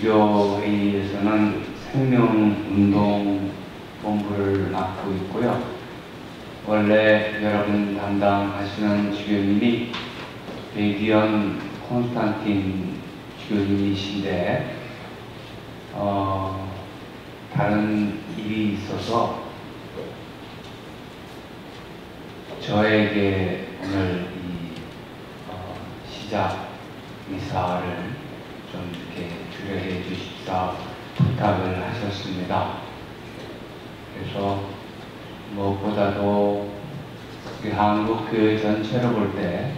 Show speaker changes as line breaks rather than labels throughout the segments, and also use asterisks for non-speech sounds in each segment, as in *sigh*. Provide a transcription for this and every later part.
주교회의에서는 생명운동 본부를 맡고 있고요. 원래 여러분 담당하시는 주교님이 베디언 콘스탄틴 주교님이신데 어, 다른 일이 있어서 저에게 오늘 이 어, 시작 미사를 좀 이렇게 주례해 주십사 부탁을 하셨습니다. 그래서 무엇보다도 우리 한국 교회 전체로 볼 때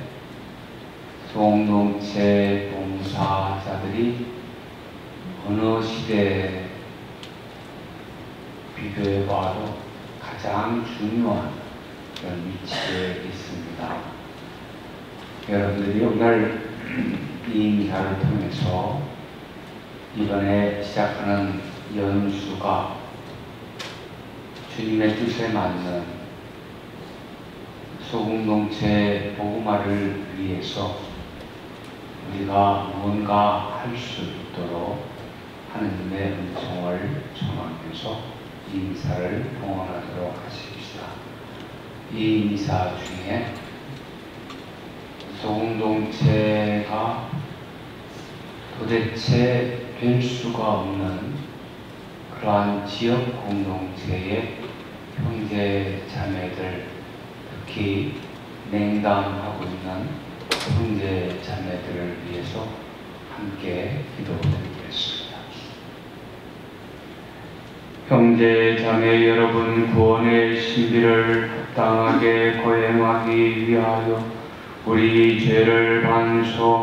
공동체 봉사자들이 어느 시대에 비교해 봐도 가장 중요한 그런 위치에 있습니다. 여러분들이 오늘 *clears throat* 이 인사를 통해서 이번에 시작하는 연수가 주님의 뜻에 맞는 소공동체 복음화를 위해서 우리가 뭔가 할 수 있도록 하느님의 은총을 청하면서 이 미사를 봉헌하도록 하십시다. 이 미사 중에 소공동체가 도대체 될 수가 없는 그러한 지역 공동체의 형제 자매들 특히 냉담하고 있는 형제 자매들을 위해서 함께 기도드리겠습니다. 형제 자매 여러분 구원의 신비를 합당하게 거행하기 위하여 우리 죄를 반성합시다.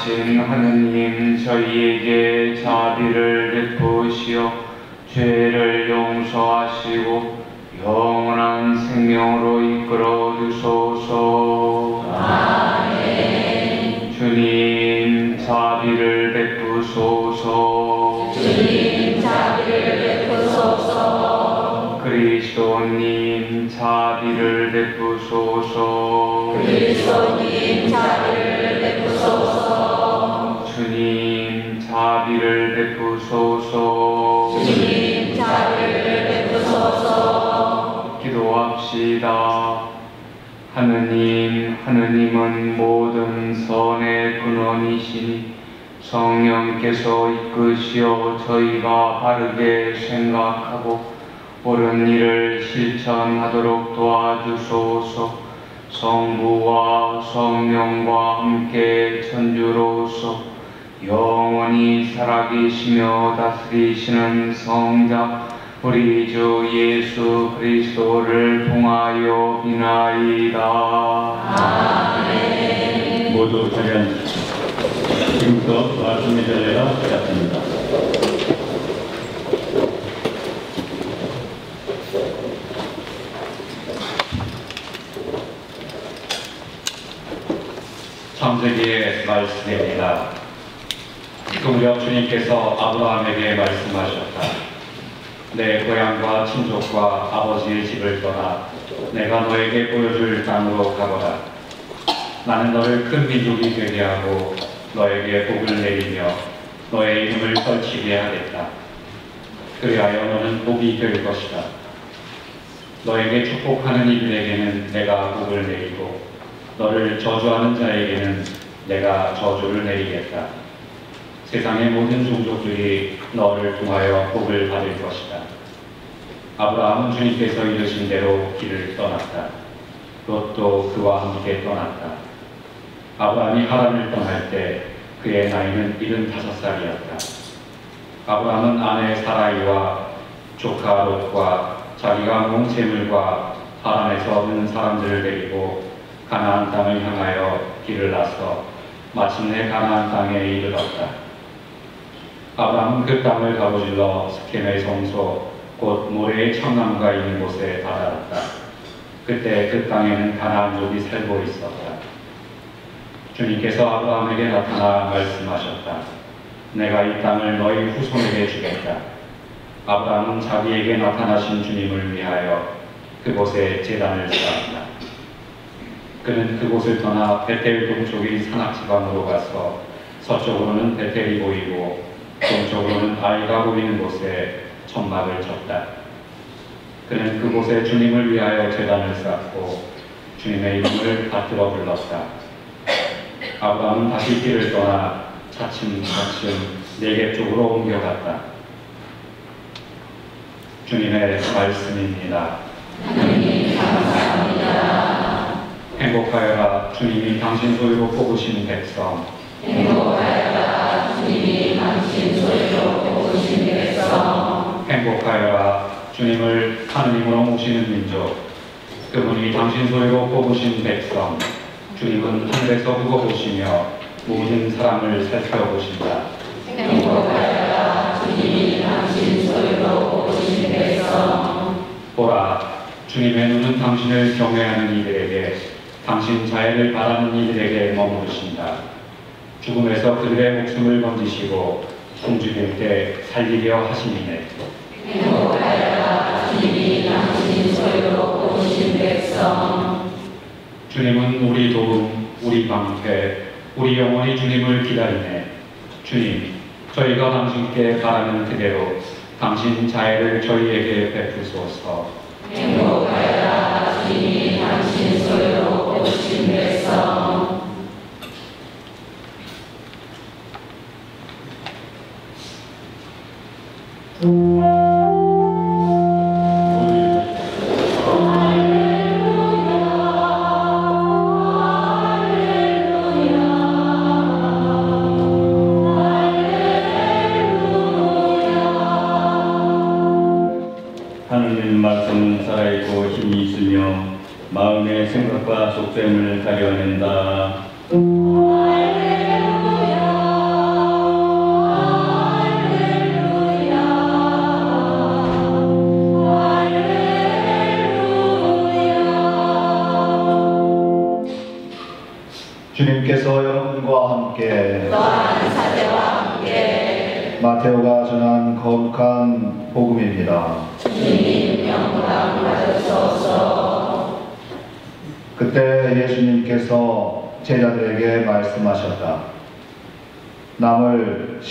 전능하신 하느님 저희에게 자비를 베푸시어 죄를 용서하시고 영원한 생명으로 이끌어 주소서 하느님, 하느님은 모든 선의 근원이시니 성령께서 이끄시어 저희가 바르게 생각하고 옳은 일을 실천하도록 도와주소서. 성부와 성령과 함께 천주로서 영원히 살아계시며 다스리시는 성자 우리 주 예수 그리스도를 통하여 비나이다.
모두 자리 앉으십시오. 지금부터 말씀의 전례가 시작됩니다. 창세기의 말씀입니다. 동력 주님께서 아브라함에게 말씀하셨다. 내 고향과 친족과 아버지의 집을 떠나 내가 너에게 보여줄 땅으로 가거라. 나는 너를 큰 민족이 되게 하고 너에게 복을 내리며 너의 이름을 떨치게 하겠다. 그리하여 너는 복이 될 것이다. 너에게 축복하는 이들에게는 내가 복을 내리고 너를 저주하는 자에게는 내가 저주를 내리겠다. 세상의 모든 종족들이 너를 통하여 복을 받을 것이다. 아브라함은 주님께서 이르신 대로 길을 떠났다. 롯도 그와 함께 떠났다. 아브라함이 하란을 떠날 때 그의 나이는 75살이었다. 아브라함은 아내 사라이와 조카 롯과 자기가 모은 재물과 하란에서 얻은 사람들을 데리고 가나안 땅을 향하여 길을 나서 마침내 가나안 땅에 이르렀다. 아브라함은 그 땅을 가로질러 스케의 성소 곧 모래의 청나무가 있는 곳에 다다랐다. 그때 그 땅에는 가나안 족이 살고 있었다. 주님께서 아브라함에게 나타나 말씀하셨다. 내가 이 땅을 너희 후손에게 주겠다. 아브라함은 자기에게 나타나신 주님을 위하여 그곳에 제단을 쌓았다. 그는 그곳을 떠나 베텔 동쪽인 산악지방으로 가서 서쪽으로는 베텔이 보이고 동쪽으로는 아이가 보이는 곳에 천막을 쳤다. 그는 그곳에 주님을 위하여 제단을 쌓고 주님의 이름을 받들어 불렀다. 아브라함은 다시 길을 떠나 차츰 차츰 네개 쪽으로 옮겨갔다. 주님의 말씀입니다. 행복하여라 주님이 당신 소유로 뽑으신 백성
행복하여라
행복하여라. 주님을 하느님으로 모시는 민족. 그분이 당신 소유로 뽑으신 백성 주님은 하늘에서 두고 보시며 모든 사람을 살펴보신다.
행복하여라 주님이 당신 소유로 뽑으신 백성
보라 주님의 눈은 당신을 경외하는 이들에게 당신 자애를 바라는 이들에게 머무르신다. 죽음에서 그들의 목숨을 건지시고 때 살리려
행복하여라
주님은 우리 도움, 우리 방패, 우리 영원히 주님을 기다리네. 주님, 저희가 당신께 바라는 그대로 당신 자애를 저희에게 베푸소서.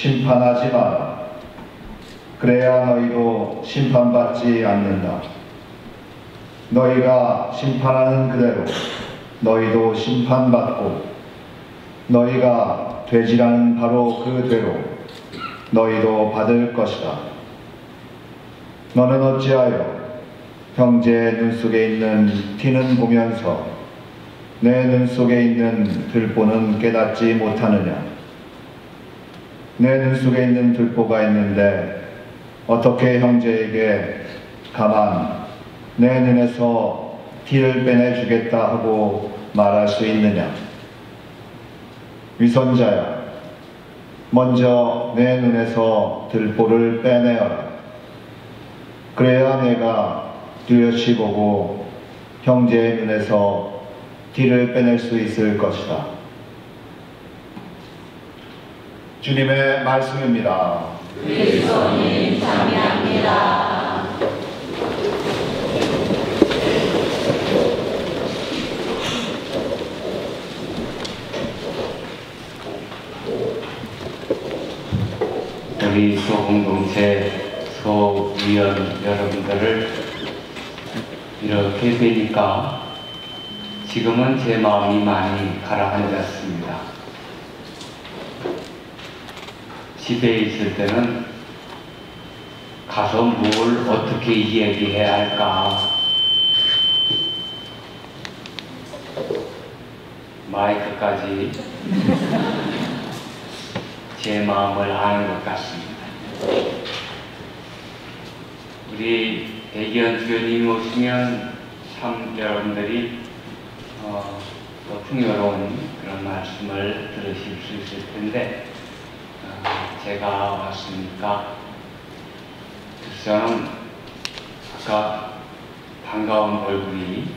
심판하지 마라. 그래야 너희도 심판받지 않는다. 너희가 심판하는 그대로 너희도 심판받고 너희가 되지라는 바로 그 되로 너희도 받을 것이다. 너는 어찌하여 형제의 눈 속에 있는 티는 보면서 내 눈 속에 있는 들보는 깨닫지 못하느냐? 내 눈 속에 있는 들보가 있는데 어떻게 형제에게 가만 내 눈에서 티를 빼내주겠다 하고 말할 수 있느냐? 위선자야, 먼저 내 눈에서 들보를 빼내어라. 그래야 내가 뚜렷이 보고 형제의 눈에서 티를 빼낼 수 있을 것이다. 주님의 말씀입니다.
그리스도님 참여합니다
우리 소공동체 소위원 여러분들을 이렇게 뵈니까 지금은 제 마음이 많이 가라앉았습니다.
집에 있을 때는 가서 뭘 어떻게 이야기해야 할까 마이크까지 *laughs* 제 마음을 아는 것 같습니다. 우리 대기현 주교님 오시면 참 여러분들이 어, 또 풍요로운 그런 말씀을 들으실 수 있을 텐데 어, 제가 왔으니까 저는 아까 반가운 얼굴이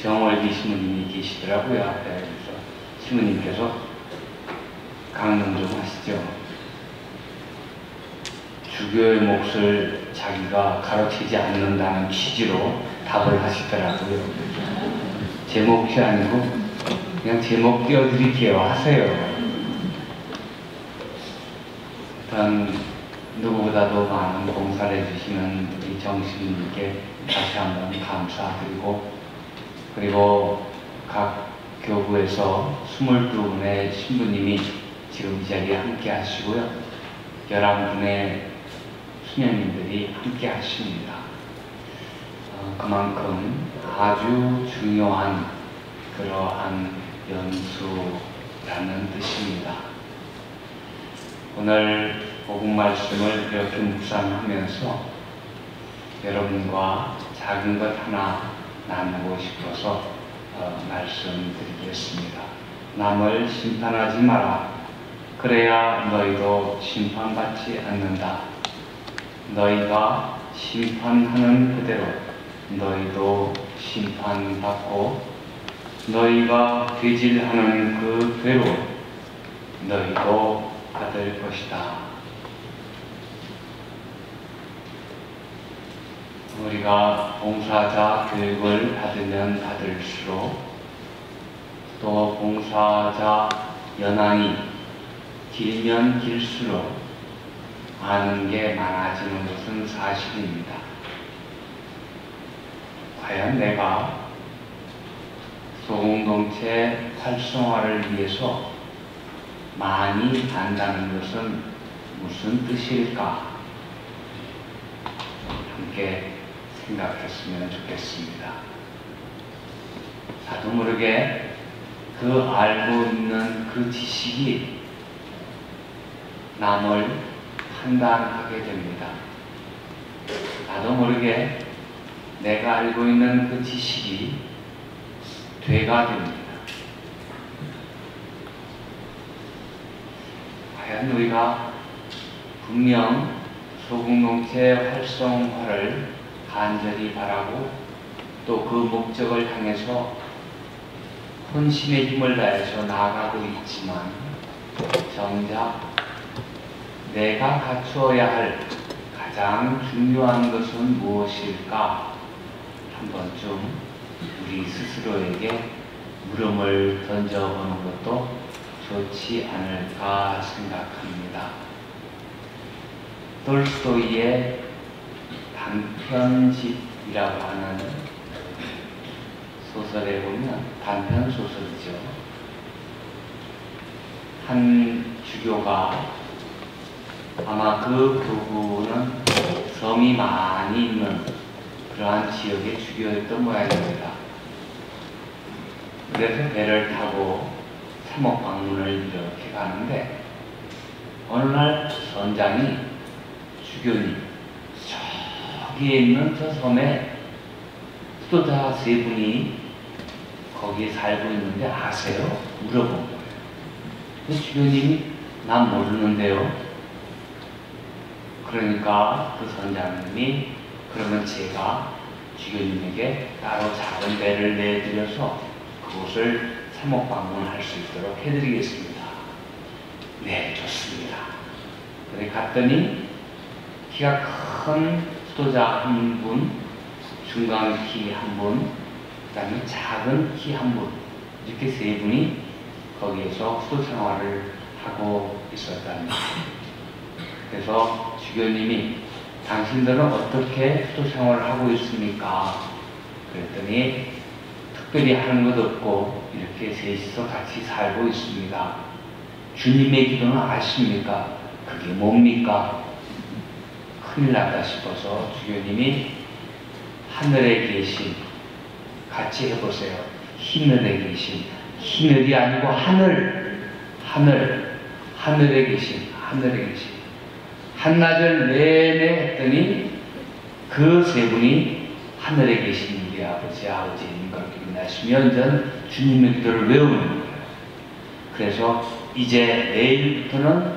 정월기 신부님이 계시더라고요 그래서 신부님께서 강론 좀 하시죠. 주교의 몫을 자기가 가르치지 않는다는 취지로 답을 하시더라고요. 제 몫이 아니고 그냥 제목 띄워드릴게요 하세요. 일단 누구보다도 많은 봉사를 해주시는 우리 정신님께 다시 한번 감사드리고 그리고 각 교구에서 22분의 신부님이 지금 이 자리에 함께 하시고요. 11분의 수녀님들이 함께 하십니다. 어, 그만큼 아주 중요한 그러한 연수라는 뜻입니다. 오늘 복음 말씀을 이렇게 묵상하면서 여러분과 작은 것 하나 나누고 싶어서 어, 말씀드리겠습니다. 남을 심판하지 마라. 그래야 너희도 심판받지 않는다. 너희가 심판하는 그대로 너희도 심판받고 너희가 괴질하는 그 괴로 너희도 받을 것이다. 우리가 봉사자 교육을 받으면 받을수록 또 봉사자 연한이 길면 길수록 아는 게 많아지는 것은 사실입니다. 과연 내가 소공동체 활성화를 위해서 많이 안다는 것은 무슨 뜻일까? 함께 생각했으면 좋겠습니다. 나도 모르게 그 알고 있는 그 지식이 남을 판단하게 됩니다. 나도 모르게 내가 알고 있는 그 지식이 되가 됩니다. 과연 우리가 분명 소공동체 활성화를 간절히 바라고 또 그 목적을 향해서 혼신의 힘을 다해서 나아가고 있지만 정작 내가 갖추어야 할 가장 중요한 것은 무엇일까? 한 번쯤 우리 스스로에게 물음을 던져보는 것도 좋지 않을까 생각합니다. 돌스토이의 단편집이라고 하는 소설에 보면 단편 소설이죠. 한 주교가 아마 그 교구는 섬이 많이 있는 그러한 지역의 주교였던 모양입니다. 그래서 배를 타고 삼옥 방문을 이렇게 가는데 어느 날 선장이 주교님 저기에 있는 저 섬에 수도자 세 분이 거기에 살고 있는데 아세요? 물어본 거예요. 주교님이 난 모르는데요. 그러니까 그 선장님이 그러면 제가 주교님에게 따로 작은 배를 내드려서 그곳을 사목 방문할 수 있도록 해드리겠습니다. 네, 좋습니다. 그래 갔더니 키가 큰 수도자 한 분, 중간 키 한 분, 그 다음에 작은 키 한 분, 이렇게 세 분이 거기에서 수도 생활을 하고 있었답니다. 그래서 주교님이 당신들은 어떻게 수도 생활을 하고 있습니까? 그랬더니 특별히 하는 것 없고 이렇게 셋이서 같이 살고 있습니다. 주님의 기도는 아십니까? 그게 뭡니까? 큰일 났다 싶어서 주교님이 하늘에 계신 같이 해보세요. 하늘에 계신 하늘이 아니고 하늘 하늘 하늘에 계신 하늘에 계신 한낮을 내내 했더니 그 세 분이 하늘에 계신 우리 아버지 아버지인 걸 기억나시면 전 주님의 기도를 외우는. 그래서 이제 내일부터는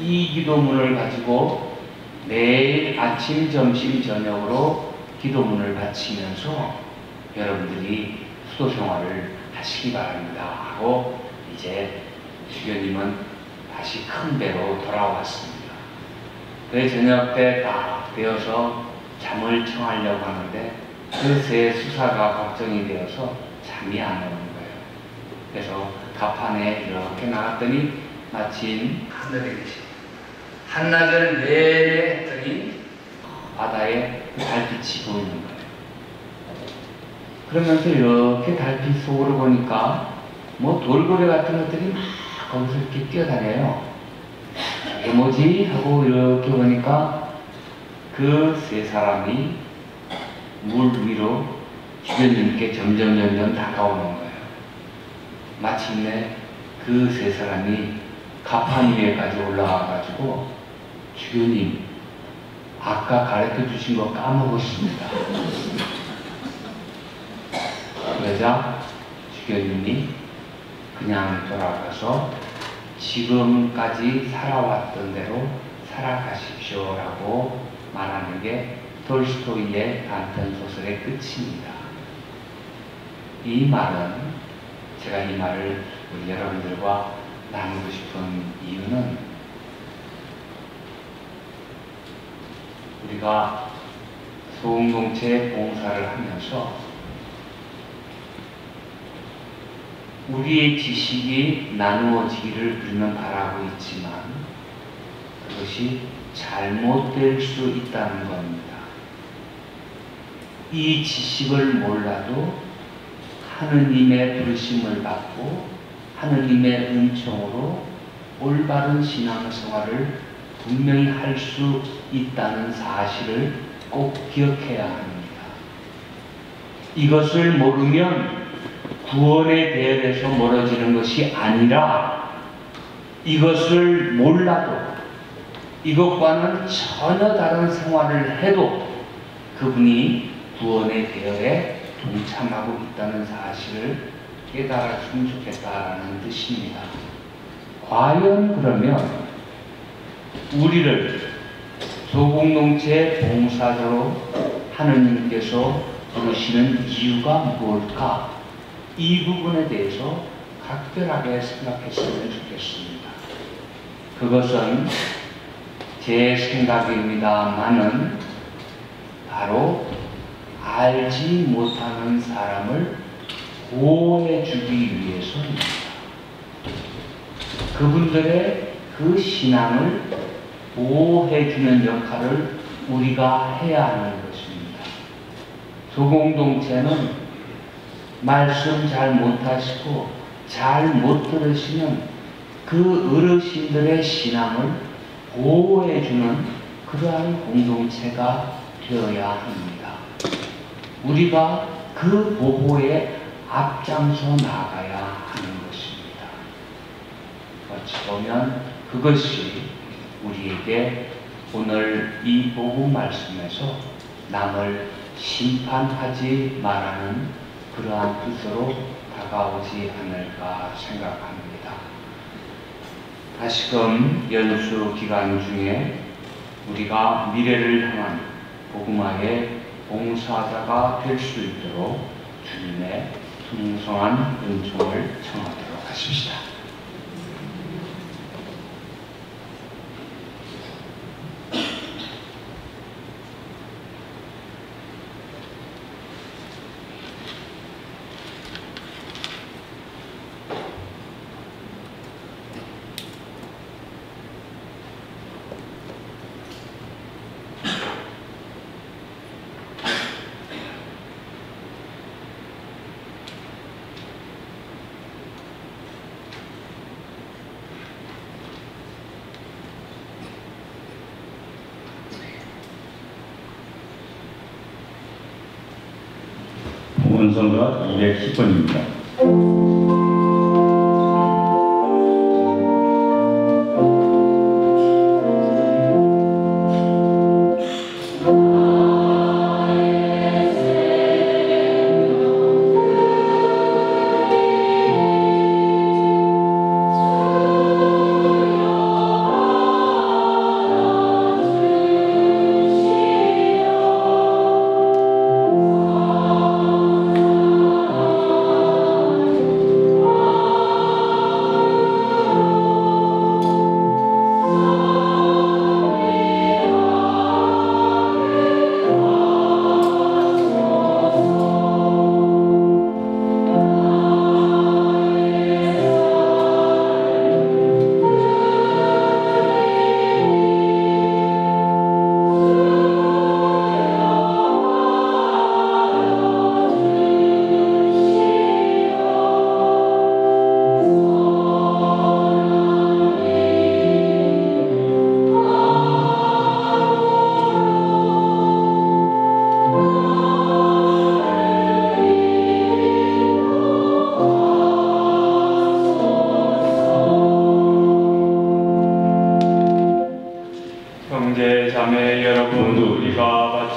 이 기도문을 가지고 매일 아침, 점심, 저녁으로 기도문을 바치면서 여러분들이 수도 생활을 하시기 바랍니다. 하고 이제 주교님은 다시 큰 배로 돌아왔습니다. 그 저녁 때 딱 되어서 잠을 청하려고 하는데 그세 수사가 걱정이 되어서 잠이 안 오는 거예요. 그래서 가판에 이렇게 나갔더니 마침 하늘에 계신 한낮을 내내 했더니 바다에 달빛이 보이는 거예요. 그러면서 이렇게 달빛 속으로 보니까 뭐 돌고래 같은 것들이 막 거기서 이렇게 뛰어다녀요. 뭐지? 하고 이렇게 보니까 그 세 사람이 물 위로 주변님께 점점 점점 다가오는 거예요. 마침내 그 세 사람이 가판 위에까지 올라와가지고 주교님 아까 가르쳐 주신 거 까먹었습니다. 그러자 주교님이 그냥 돌아가서 지금까지 살아왔던 대로 살아가십시오라고 말하는 게 톨스토이의 단편 소설의 끝입니다. 이 말은 제가 이 말을 우리 여러분들과 나누고 싶은 이유는 우리가 소음동체 봉사를 하면서 우리의 지식이 나누어지기를 우리는 바라고 있지만 그것이 잘못될 수 있다는 겁니다. 이 지식을 몰라도 하느님의 부르심을 받고 하느님의 은총으로 올바른 신앙생활을 분명히 할 수 있다는 사실을 꼭 기억해야 합니다. 이것을 모르면 구원의 대열에서 멀어지는 것이 아니라 이것을 몰라도 이것과는 전혀 다른 생활을 해도 그분이 구원의 대열에 동참하고 있다는 사실을 깨달았으면 좋겠다라는 뜻입니다. 과연 그러면 우리를 소공동체 봉사자로 하느님께서 부르시는 이유가 무엇일까? 이 부분에 대해서 각별하게 생각했으면 좋겠습니다. 그것은 제 생각입니다만은 바로 알지 못하는 사람을 보호해 주기 위해서입니다. 그분들의 그 신앙을 보호해 주는 역할을 우리가 해야 하는 것입니다. 소공동체는 말씀 잘 못하시고 잘 못 들으시면 그 어르신들의 신앙을 보호해 주는 그러한 공동체가 되어야 합니다. 우리가 그 보호에 앞장서 나가야 하는 것입니다. 어찌 보면 그것이 우리에게 오늘 이 복음 말씀에서 남을 심판하지 말라는 그러한 뜻으로 다가오지 않을까 생각합니다. 다시금 연수 기간 중에 우리가 미래를 향한 복음화의 봉사자가 될 수 있도록 주님의 풍성한 은총을 청하도록 하십시다.
본선과 210번입니다.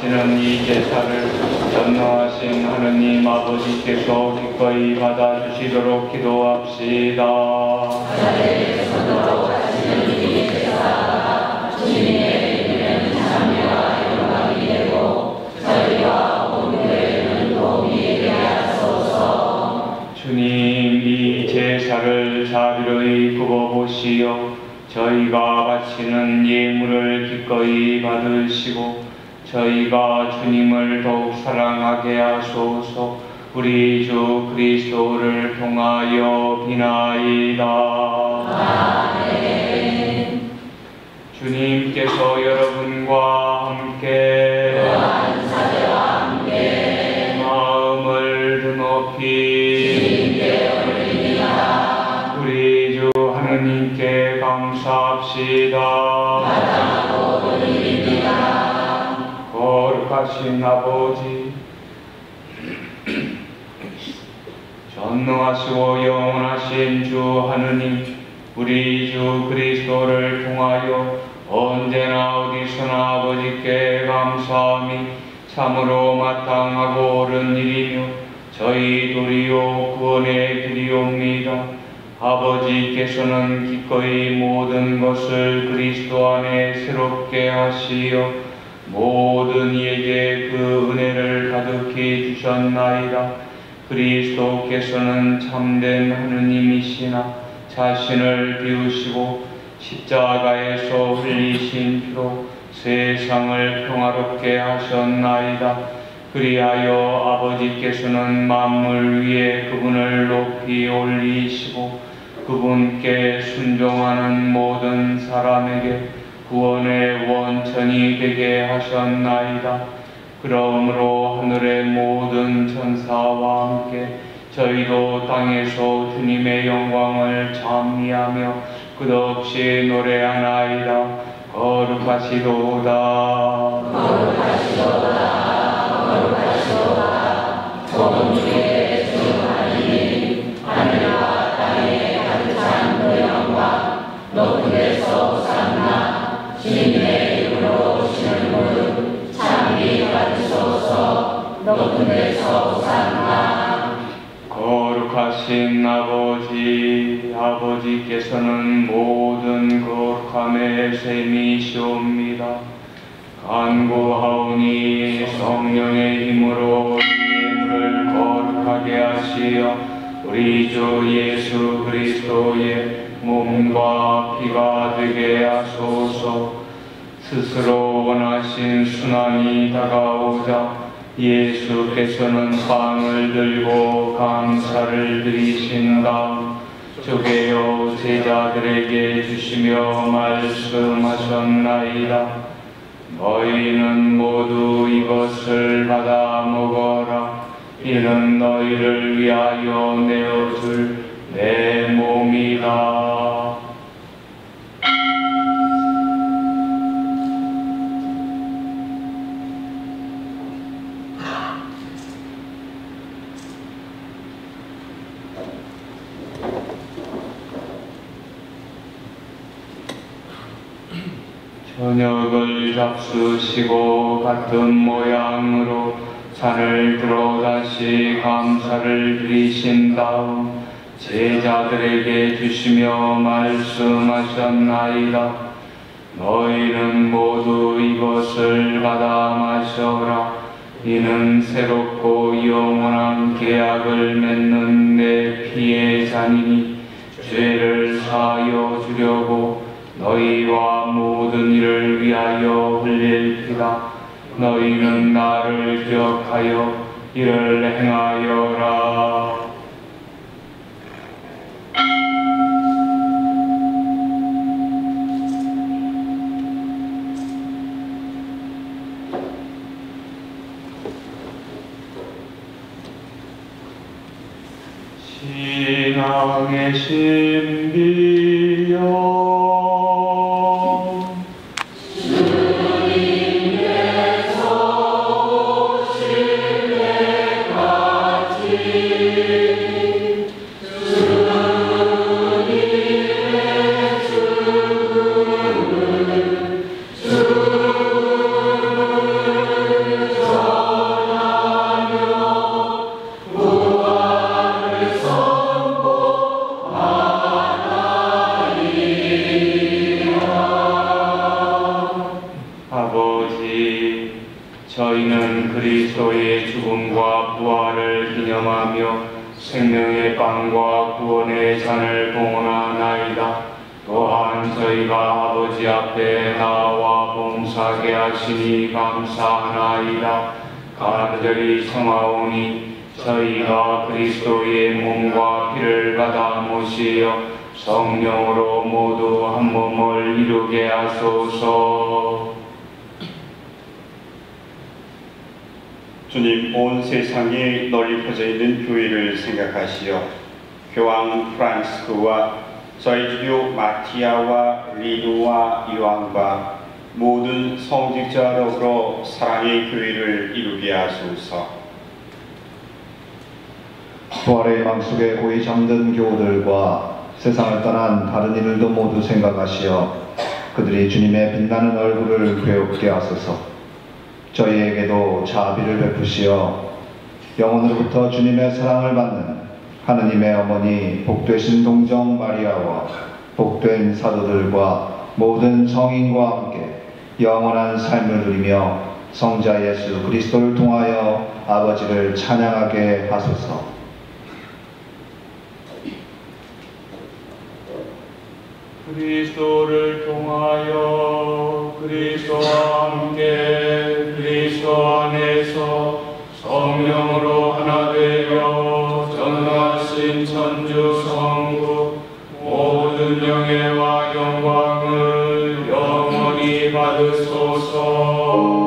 이 제사를 전능하신 하느님 아버지께서 기꺼이 받아주시도록 기도합시다. 주님 이 제사를 자비로이 굽어보시어 저희가 바치는 예물을 기꺼이 받으시고 저희가 주님을 더욱 사랑하게 하소서 우리 주 그리스도를 통하여 비나이다. 주님께서 여러분과 함께 마음을 드높이 우리 주 하느님께 감사합시다. 거룩하신 아버지, 전능하시고 영원하신 주 하느님, 우리 주 그리스도를 통하여 언제나 어디서나 아버지께 감사함이 참으로 마땅하고 옳은 일이며 저희 도리요 구원의 길이옵니다. 아버지께서는 기꺼이 모든 것을 그리스도 안에 새롭게 하시어 모든 이에게 그 은혜를 가득히 주셨나이다. 그리스도께서는 참된 하느님이시나 자신을 비우시고 십자가에서 흘리신 피로 세상을 평화롭게 하셨나이다. 그리하여 아버지께서는 만물 위에 그분을 높이 올리시고 그분께 순종하는 모든 사람에게 구원의 원천이 되게 하셨나이다. 그러므로 하늘의 모든 천사와 함께 저희도 땅에서 주님의 영광을 찬미하며 끝없이 노래하나이다. 거룩하시도다. 거룩하 신 아버지, 아버지께서는 모든 거룩함의 셈이시옵니다. 간구하오니 성령의 힘으로 예물을 거룩하게 하시어 우리 주 예수 그리스도의 몸과 피가 되게 하소서 스스로 원하신 순환이 다가오자 예수께서는 빵을 들고 감사를 드리신 다음 쪼개어 제자들에게 주시며 말씀하셨나이다. 너희는 모두 이것을 받아 먹어라. 이는 너희를 위하여 내어줄 내 몸이다. 저녁을 잡수시고 같은 모양으로 잔을 들어 다시 감사를 드리신 다음 제자들에게 주시며 말씀하셨나이다. 너희는 모두 이것을 받아 마셔라. 이는 새롭고 영원한 계약을 맺는 내 피의 잔이니 죄를 사하여 주려고 너희와 모든 이를 위하여 흘릴 피다. 너희는 나를 기억하여 이를 행하여라. 신앙의 신 하시니 감사하나이다. 간절히 청하오니 저희가 그리스도의 몸과 피를 받아 모시어 성령으로 모두 한 몸을 이루게 하소서.
주님 온 세상에 널리 퍼져 있는 교회를 생각하시어 교황 프란스코와 저희 주교 마티아와 리누와 요한과 모든 성직자 더불어 사랑의 교회를 이루게 하소서.
부활의 망 속에 고이 잠든 교우들과 세상을 떠난 다른 이들도 모두 생각하시어 그들이 주님의 빛나는 얼굴을 괴롭게 하소서. 저희에게도 자비를 베푸시어 영혼으로부터 주님의 사랑을 받는 하느님의 어머니 복되신 동정 마리아와 복된 사도들과 모든 성인과 영원한 삶을 누리며 성자 예수 그리스도를 통하여 아버지를 찬양하게 하소서.
그리스도를 통하여 그리스도와 함께 그리스도 안에서 성령으로 하나 되어 전능하신 천주 성부 모든 영예와 영광을 영원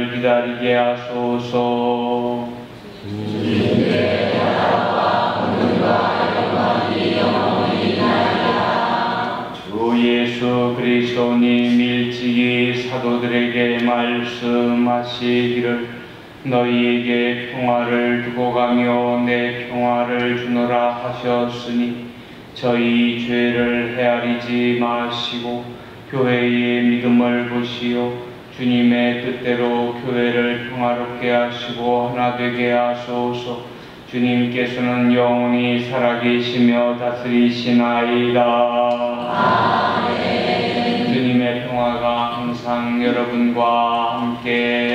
재림을 기다리게 하소서. 주 예수 그리스도님 일찍이 사도들에게 말씀하시기를 너희에게 평화를 두고 가며 내 평화를 주노라 하셨으니 저희 죄를 헤아리지 마시고 교회의 믿음을 보시어 주님의 뜻대로 교회를 평화롭게 하시고 하나 되게 하소서. 주님께서는 영원히 살아계시며 다스리시나이다. 주님의 평화가 항상 여러분과 함께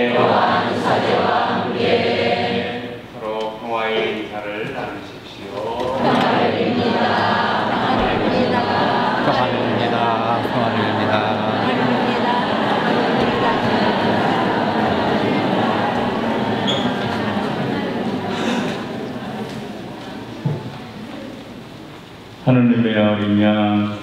하느님의 어린 양